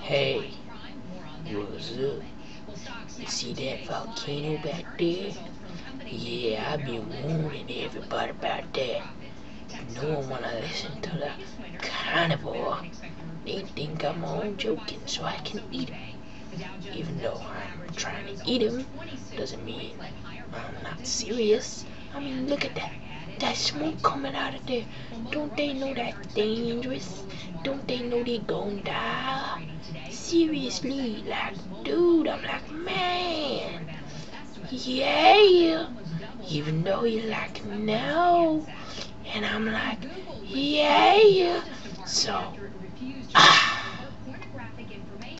Hey, what's up? You see that volcano back there? Yeah, I've been warning everybody about that. No one wanna listen to the carnivore. They think I'm all joking so I can eat them. Even though I'm trying to eat them, doesn't mean I'm not serious. I mean, look at that. That smoke coming out of there. Don't they know that's dangerous? Don't they know they gon' die? Seriously, like, dude, I'm like, man. Yeah. Even though you're like, no. And I'm like, yeah. So, ah.